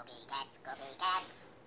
Cookie cats, cookie cats.